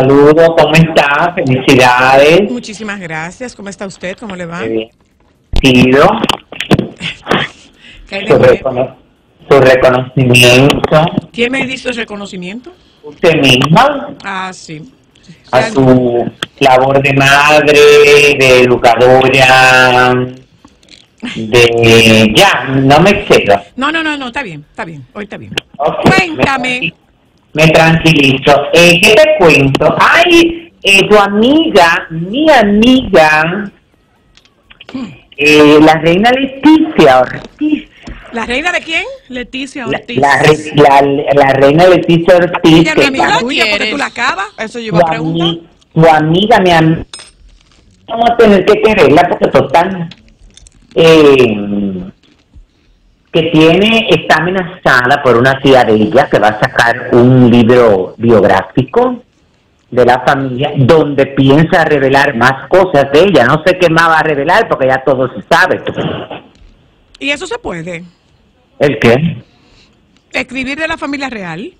Saludos, ¿cómo está? Felicidades. Muchísimas gracias. ¿Cómo está usted? ¿Cómo le va? Muy bien. Pido ¿Qué le su, recono- su reconocimiento ¿Quién me hizo ese reconocimiento? usted misma Ah, sí. a su labor de madre, de educadora, de... Ya, no me excedo. No, no, no, no, está bien, está bien, hoy está bien. Cuéntame. Me, tranquilizo. Eh, ¿Qué te cuento? Ay, eh, tu amiga, mi amiga, eh, la reina Leticia Ortiz. ¿La reina de quién? Leticia La, Ortiz. la re- la- la reina Leticia Ortiz. Ella que amiga tuya porque tú la acabas. Eso yo iba a preguntar. ami- tu amiga, mi amiga. Vamos a tener que quererla porque total. Eh, que tiene, está amenazada por una tía de ella que va a sacar un libro biográfico de la familia donde piensa revelar más cosas de ella. No sé qué más va a revelar porque ya todo se sabe. Y eso se puede. ¿El qué? Escribir de la familia real.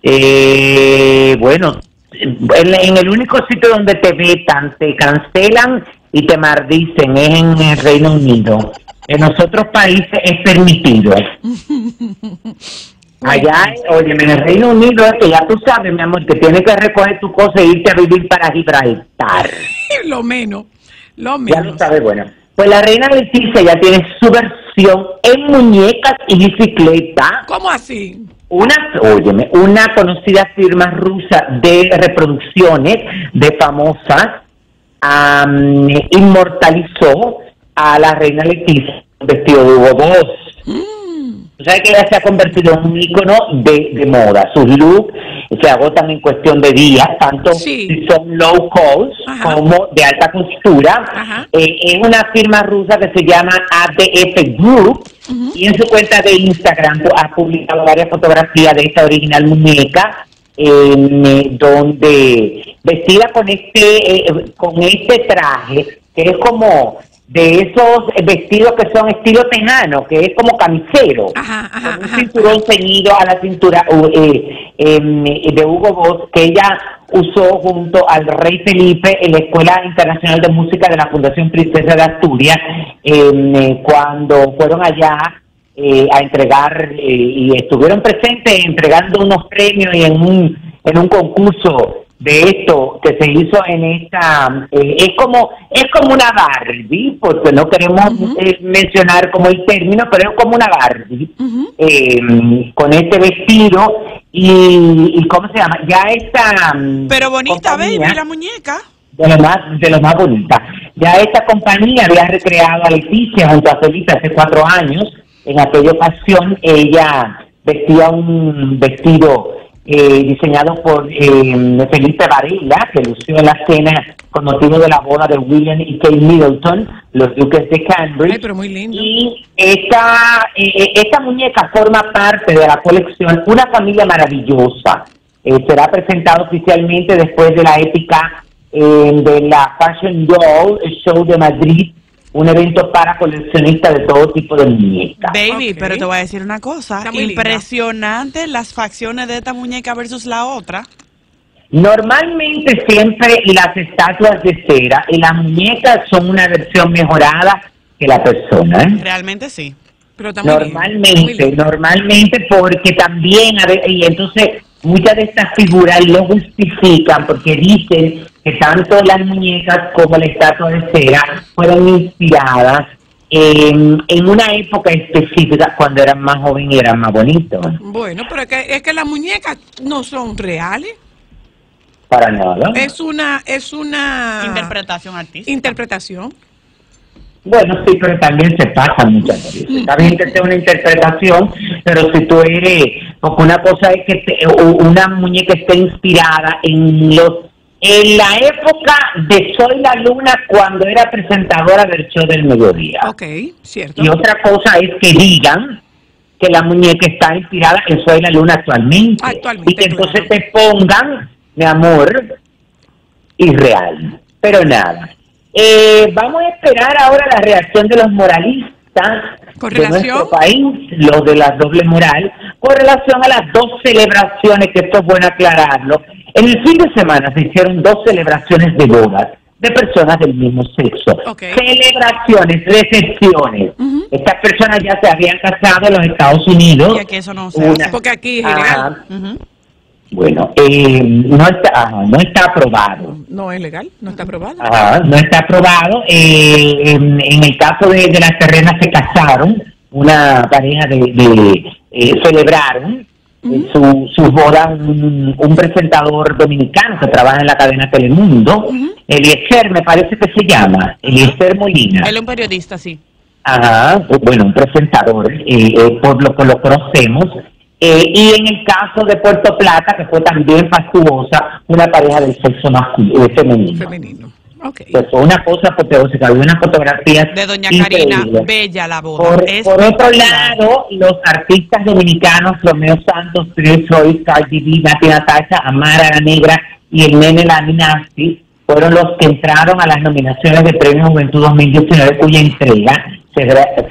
Eh, bueno, en, en el único sitio donde te vetan, te cancelan y te maldicen es en el Reino Unido. En los otros países es permitido. Allá, oye, en el Reino Unido es que ya tú sabes, mi amor, que tienes que recoger tu cosa e irte a vivir para Gibraltar. lo menos, lo Ya lo menos. sabes, bueno. Pues la reina Leticia ya tiene su versión en muñecas y bicicleta. ¿Cómo así? Una, óyeme, una conocida firma rusa de reproducciones de famosas am, inmortalizó a la reina Leticia vestido de Hugo Boss. O sea que ella se ha convertido en un ícono de, de moda. Sus looks se agotan en cuestión de días, tanto Sí. si son low cost Ajá. como de alta costura. Eh, es una firma rusa que se llama ADF Group y en su cuenta de Instagram pu- ha publicado varias fotografías de esta original muñeca en, eh, donde vestida con este eh, con este traje que es como de esos vestidos que son estilo tejano, que es como camisero, Ajá, ajá, con un ajá, cinturón ceñido a la cintura uh, eh, eh, de Hugo Boss que ella usó junto al rey Felipe en la Escuela Internacional de Música de la Fundación Princesa de Asturias em, eh, cuando fueron allá eh, a entregar eh, y estuvieron presentes entregando unos premios y en un en un concurso de esto que se hizo en esta eh, es como es como una Barbie porque no queremos eh, mencionar como el término pero es como una Barbie eh, con este vestido y, y cómo se llama ya esta mm, Pero bonita, compañía- baby, la muñeca. de lo más de lo más bonita. Ya esta compañía había recreado a Leticia junto a Felipe hace cuatro años. En aquella ocasión ella vestía un vestido eh, diseñado por eh, Felipe Varela, que lució en la escena con motivo de la boda de William y Kate Middleton, los duques de Cambridge. Ay, pero muy lindo. Y esta, eh, esta muñeca forma parte de la colección Una familia maravillosa. Eh, será presentado oficialmente después de la épica eh, de la Fashion Doll Show de Madrid, un evento para coleccionistas de todo tipo de muñecas. Baby, pero te voy a decir una cosa. Linda. Impresionante las facciones de esta muñeca versus la otra. Normalmente siempre las estatuas de cera y las muñecas son una versión mejorada que la persona. ¿eh? Realmente sí. Pero Normalmente, normalmente porque también, a ver, y entonces muchas de estas figuras lo justifican porque dicen que tanto las muñecas como la estatua de cera fueron inspiradas en, en una época específica cuando eran más jóvenes y eran más bonitos. Bueno, pero es que, es que las muñecas no son reales. Para nada. Es una, es una Interpretación artística. interpretación. Bueno, sí, pero también se pasa muchas veces. Está bien que sea una interpretación, pero si tú eres, porque una cosa es que te- una muñeca esté inspirada en los en la época de Soy la Luna cuando era presentadora del show del mediodía. Ok, cierto. Y otra cosa es que digan que la muñeca está inspirada en Soy la Luna actualmente. Actualmente, y que entonces claro. te pongan, mi amor, irreal. Pero nada. Eh, vamos a esperar ahora la reacción de los moralistas ¿Con de relación? nuestro país, los de la doble moral, con relación a las dos celebraciones, que esto es bueno aclararlo, En el fin de semana se hicieron dos celebraciones de bodas de personas del mismo sexo. Celebraciones, recepciones. Estas personas ya se habían casado en los Estados Unidos. Y aquí eso no se hace. Porque aquí es ilegal. Bueno, eh, no, está, ajá, no está aprobado. No es legal, no está aprobado. Ajá, no está aprobado. Eh, en, en el caso de, de las terrenas se casaron, una pareja de, de, eh, celebraron su, sus bodas un, un presentador dominicano que trabaja en la cadena Telemundo, Eliezer me parece que se llama, Eliezer Molina. Él es un periodista, sí. Ajá, bueno, un presentador, eh, eh, por lo que lo conocemos. Eh, y en el caso de Puerto Plata, que fue también fastuosa, una pareja del sexo masculino, eh, femenino. Femenino. Ok. Pues fue una cosa apoteósica, había unas fotografías De Doña Karina, bella la boda. Por, por otro lado, los artistas dominicanos, Romeo Santos, Chris Royce, Cardi B, Nati Natasha, Amara la Negra y el nene Laminasti fueron los que entraron a las nominaciones de Premio Juventud 2019, cuya entrega se,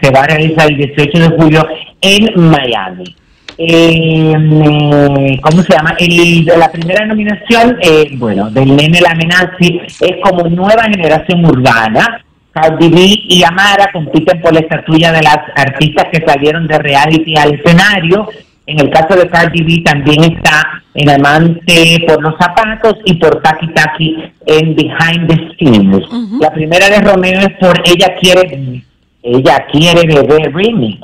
se va a realizar el 18 de julio en Miami. Eh, eh, ¿Cómo se llama? El- la primera nominación, eh, bueno, del nene Laminasti es como nueva generación urbana. Cardi B y Amara compiten por la estatuilla de las artistas que salieron de reality al escenario. En el caso de Cardi B también está en Amante por los zapatos y por Taki Taki en Behind the Scenes. La primera de Romeo es por Ella quiere, ella quiere beber remix.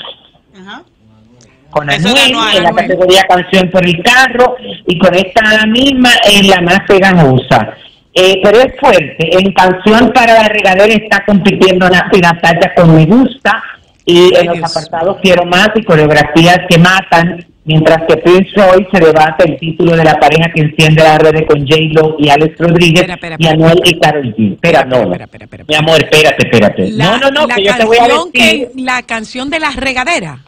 Con Anuel ganó en la Anuel. categoría canción por el carro y con esta misma en la más pegajosa. Eh, pero es fuerte. En canción para la regadera está compitiendo Nati Natacha con Me Gusta y en los apartados Quiero Más y coreografías que matan, mientras que Prince Roy se debate el título de la pareja que enciende las redes con J-Lo y Alex Rodríguez Espera, espera, y Anuel y Karol G. Espera, no. Mi amor, espérate, espérate. La, no, no, no, la que yo te voy a decir. que- la canción de la regadera.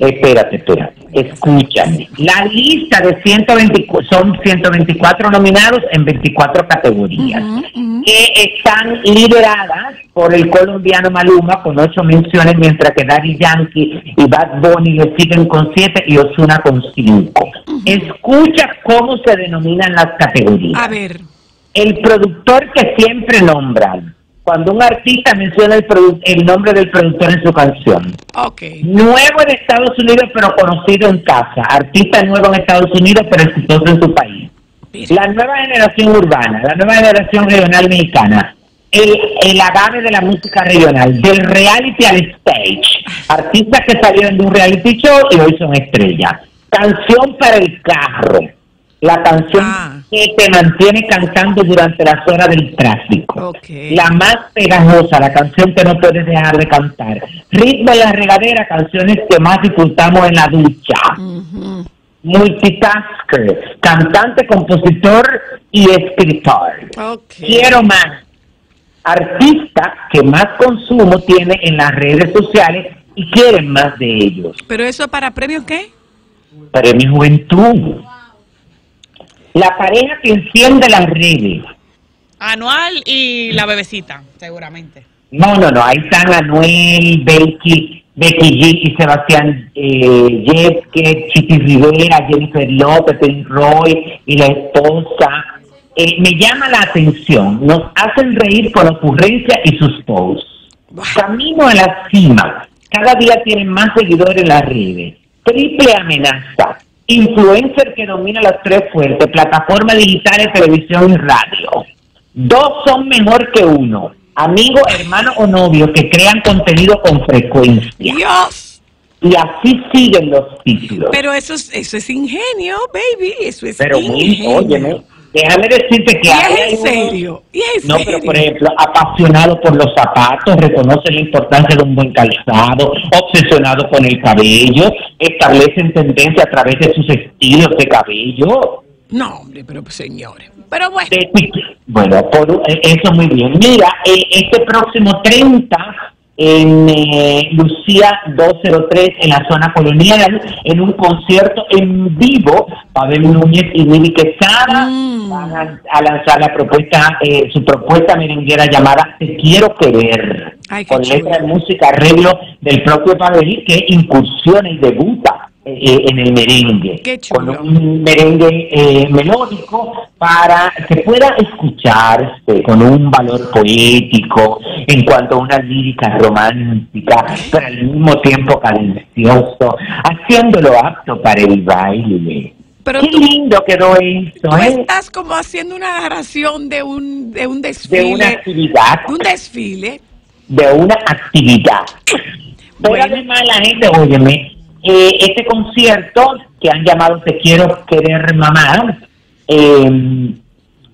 Espérate, espérate, escúchame. La lista de 124, son 124 nominados en 24 categorías, que están lideradas por el colombiano Maluma con 8 menciones, mientras que Daddy Yankee y Bad Bunny le siguen con 7 y Osuna con 5. Escucha cómo se denominan las categorías. A ver. El productor que siempre nombran, cuando un artista menciona el, el nombre del productor en su canción. Ok. Nuevo en Estados Unidos, pero conocido en casa. Artista nuevo en Estados Unidos, pero exitoso en su país. La nueva generación urbana, la nueva generación regional mexicana. El, el agave de la música regional, del reality al stage. Artistas que salieron de un reality show y hoy son estrellas. Canción para el carro. La canción Ah. que te mantiene cantando durante las horas del tráfico. La más pegajosa, la canción que no puedes dejar de cantar. Ritmo en la regadera, canciones que más disfrutamos en la ducha. Ujú. Multitasker, cantante, compositor y escritor. Quiero más. Artista que más consumo tiene en las redes sociales y quieren más de ellos. ¿Pero eso para premios qué? Premio Juventud. La pareja que enciende las redes. Anual y la bebecita, seguramente. No, no, no. Ahí están Anuel, Becky, Becky G y Sebastián eh, Yesque, Chiti Rivera, Jennifer López, Roy y la esposa. Eh, me llama la atención. Nos hacen reír con ocurrencia y sus posts. Camino a la cima. Cada día tienen más seguidores en las redes. Triple amenaza. Influencer que domina las tres fuertes. Plataformas digitales, televisión y radio. Dos son mejor que uno. Amigo, hermano o novio que crean contenido con frecuencia. Dios. Y así siguen los títulos. Pero eso es, eso es ingenio, baby. Eso es Pero muy, ingenio. óyeme, déjame decirte que Y es en serio. Y es No, serio. pero por ejemplo, apasionado por los zapatos, reconoce la importancia de un buen calzado, obsesionado con el cabello, establecen tendencia a través de sus estilos de cabello. No, hombre, pero pues, señores. Pero bueno. Bueno, por, eh, eso muy bien. Mira, este próximo 30 en eh, Lucía 203 en la zona colonial, en un concierto en vivo, Pavel Núñez y Miri Quesada Mm. van a, a lanzar la propuesta, eh, su propuesta merenguera llamada Te Quiero Querer, Ay, con letra de música, arreglo del propio Pavel que incursiona y debuta eh, en el merengue, con un merengue eh, melódico para que pueda escucharse con un valor poético en cuanto a una lírica romántica, pero al mismo tiempo cadencioso, haciéndolo apto para el baile. Pero Qué tú- lindo quedó esto, Tú ¿eh? estás como haciendo una narración de un, de un De desfile. una actividad. de un desfile. de una actividad. Pero Bueno. además la gente, óyeme, eh, este concierto que han llamado Te quiero querer mamá, eh,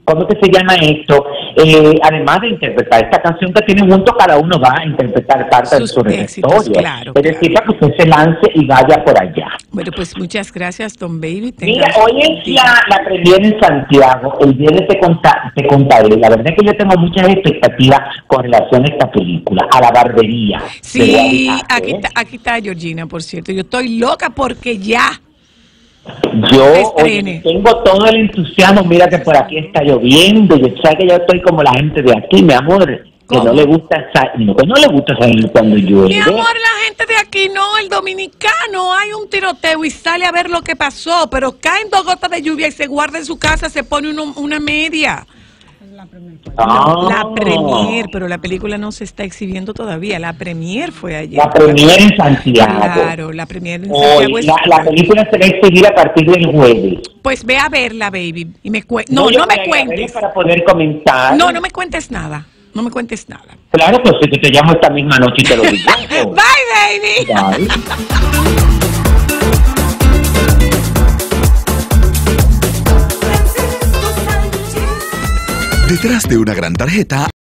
¿cómo que se llama esto? Eh, además de interpretar esta canción que tienen juntos, cada uno va a interpretar parte de su repertorio. claro, es decir, para que usted se lance y vaya por allá. Bueno, pues muchas gracias, Don Baby. Mira, hoy es la, la premier en Santiago, el viernes te, conta- te contaré. La verdad es que yo tengo muchas expectativas con relación a esta película, a la barbería. Sí, aquí ¿eh? está, aquí está Georgina, por cierto. Yo estoy loca porque ya. Yo oye, tengo todo el entusiasmo, mira que por aquí está lloviendo, yo sé que yo estoy como la gente de aquí, mi amor, que no le gusta salir, que no le gusta salir cuando llueve. Mi amor, la gente de aquí no, el dominicano, hay un tiroteo y sale a ver lo que pasó, pero caen dos gotas de lluvia y se guarda en su casa, se pone uno- una media. Ah. La premier, pero la película no se está exhibiendo todavía. La premier fue ayer. La premier en Santiago. Claro, la premier en Santiago es- la, la película se va a exhibir a partir del jueves. Pues ve a verla, baby. Y me cue- no, no me cuentes. Para poder comentar. No, no me cuentes nada. No me cuentes nada. Claro, pues si te llamo esta misma noche y te lo digo. Bye, baby. Bye. Detrás de una gran tarjeta